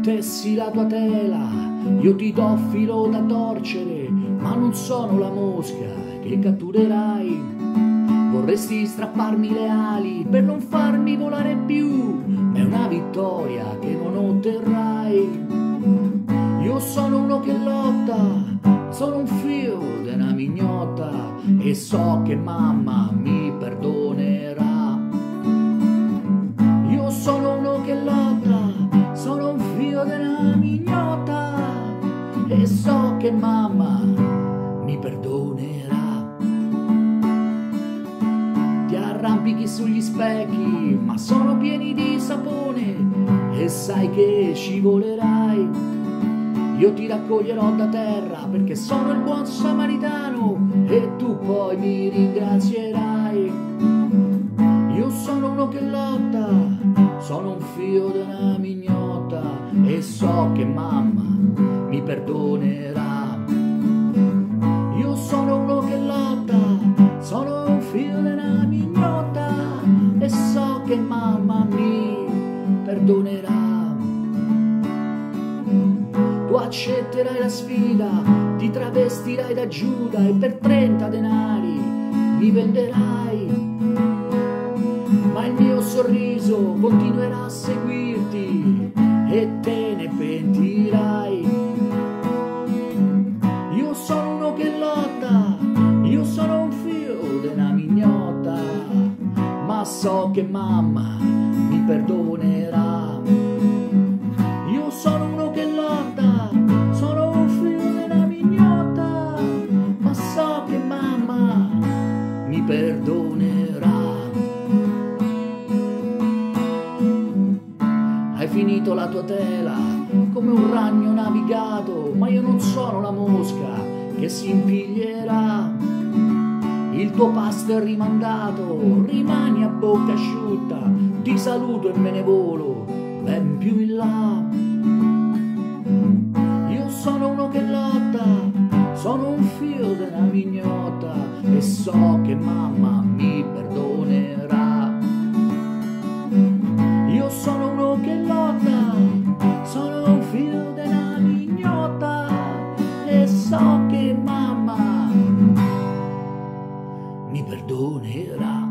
tessi la tua tela, io ti do filo da torcere, ma non sono la mosca che catturerai. Vorresti strapparmi le ali per non farmi volare più, ma è una vittoria che non otterrai. Io sono uno che lotta, sono un figlio della mignotta e so che mamma mi perdonerà. Che mamma mi perdonerà. Ti arrampichi sugli specchi, ma sono pieni di sapone e sai che scivolerai. Io ti raccoglierò da terra perché sono il buon samaritano e tu poi mi ringrazierai. Io sono uno che lotta, sono un figlio della mignotta e so che mamma mi perdonerà. Io sono uno che lotta, sono un figlio della mignotta e so che mamma mi perdonerà. Tu accetterai la sfida, ti travestirai da Giuda e per 30 denari mi venderai. Ma il mio sorriso continuerà a seguirti e te ne pentirai. Io sono uno che lotta, io sono un figlio della mignotta, ma so che mamma mi perdonerà. Finito la tua tela come un ragno navigato, ma io non sono la mosca che si impiglierà. Il tuo pasto è rimandato, rimani a bocca asciutta, ti saluto e me ne volo ben più in là. Io sono uno che lotta, sono un figlio della mignotta e so che mamma mi perdonerà. Io sono uno che lotta, mi perdonerà.